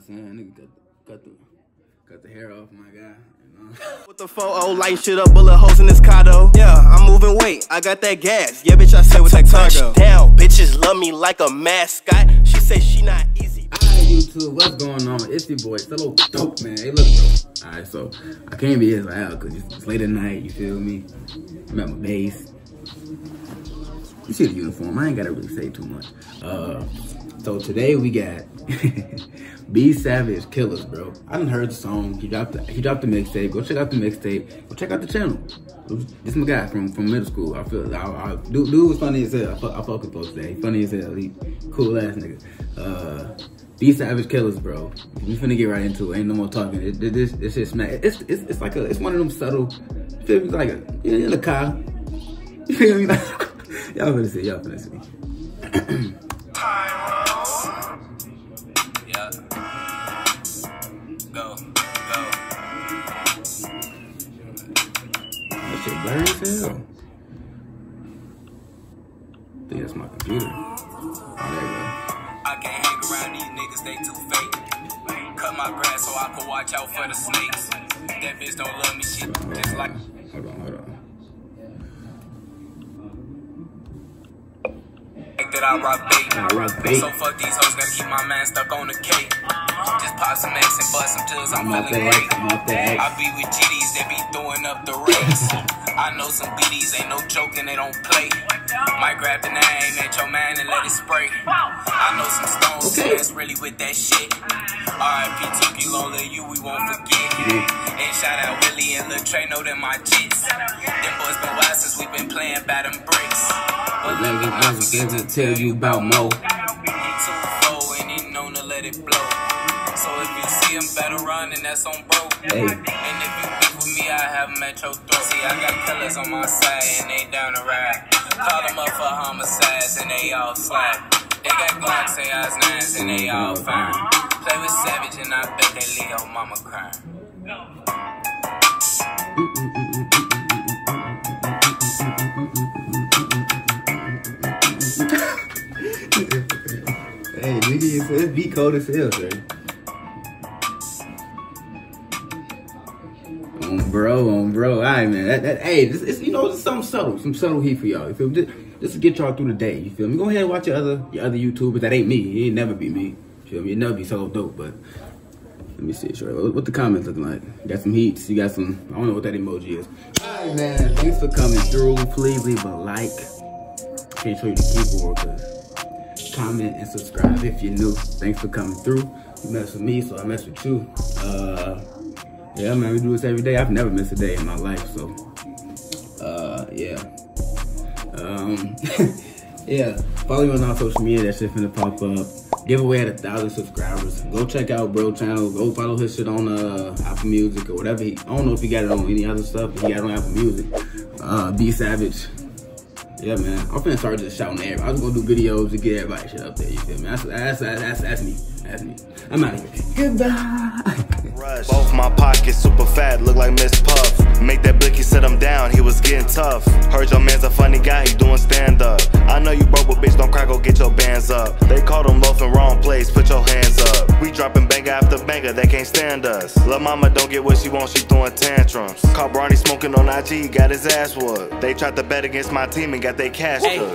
I'm saying? Nigga cut, cut the cut the hair off my guy. You know? With the 4 lighting shit up, bullet holes in this condo. Yeah, I'm moving weight, I got that gas. Yeah, bitch, I say with that cargo. Down, bitches love me like a mascot. She say she not easy. Alright, YouTube, what's going on? It's your boy, Cello Dope, man. Hey, look, dope. Alright, so I can't be as loud because it's late at night, you feel me? I'm at my base. You see the uniform, I ain't gotta really say too much. Uh, so today we got B Savage Killas, bro. I didn't heard the song. He dropped the, he dropped the mixtape. Go check out the mixtape. Go check out the channel. This my guy from, from middle school. I feel I, I, dude, dude was funny as hell. I, fuck, I fuck with folks today. Funny as hell. He cool ass nigga. Uh, B Savage Killas, bro. We finna get right into it. Ain't no more talking. It, it, this this shit smack. It's, it's it's like a it's one of them subtle. Feel me like a in the car. You feel me? y'all finna see. Y'all finna see. shit blurry as hell. I think that's my computer. Oh, there you go. I can't hang around these niggas, they too fake. Cut my grass so I can watch out for the snakes. That bitch don't love me, shit just like. Hold on, hold on. That I rock bait. I rock bait. So fuck these hoes, gotta keep my man stuck on the cake. Just pop some X and bust some tills, I'm, I'm feeling great. the X, I'm off the X. I be with GDs, they be throwing up the race. I know some BDs ain't no joke and they don't play. Might grab the name at your man and let it spray. I know some stones Okay. that's really with that shit. R.I.P. Tuki Lola, you we won't forget. And shout out Willie and Trey, know them my jits. Them boys been wild since we been playing by them bricks. But Let me, me, let me tell you about Mo. he too low and he known to let it blow. So if you see him better run, and that's on bro. Hey. And if you beef with me, I have him at your throat. See, I got killers on my side and they down the ride. Call them up for homicides and they all slap. They got Glocks, they eyes nines and they all fine. Play with Savage and I bet they leave your mama crying. Hey, nigga, it's, beat cold as hell, sir. Bro, on bro. All right, man. That, that, hey, this, it's, you know, it's something subtle, some subtle heat for y'all. Just to get y'all through the day. You feel me? Go ahead and watch your other, your other YouTubers. That ain't me. It ain't never be me. You feel me? It never be so dope. But let me see, sure. What, the comments looking like? You got some heats. You got some. I don't know what that emoji is. All right, man. Thanks for coming through. Please leave a like. Can't show you the keyboard because comment and subscribe if you're new. Thanks for coming through. You mess with me, so I mess with you. Uh, yeah, man, we do this every day. I've never missed a day in my life, so uh, yeah. Um, yeah, follow me on all social media. That shit finna pop up. Giveaway at a thousand subscribers. Go check out bro channel. Go follow his shit on uh, Apple Music or whatever. He, I don't know if he got it on any other stuff, but he got it on Apple Music. Uh, B Savage. Yeah, man. I'm finna start just shouting at everybody. I was gonna do videos to get everybody shit up there. You feel me? That's that's that's that's, that's me. That's me. I'm out of here. Goodbye. Rush. Both my pockets super fat, look like Miss Puff. Make that blicky sit him down, he was getting tough. Heard your man's a funny guy, he doing stand up. I know you broke, but bitch, don't crack, go get your bands up. They called him loafing wrong place, put your hands up. We dropping banger after banger, they can't stand us. Lil' mama don't get what she wants, she throwing tantrums. Caught Bronny smoking on IG, got his ass whooped. They tried to bet against my team and got their cash Hey, cooked.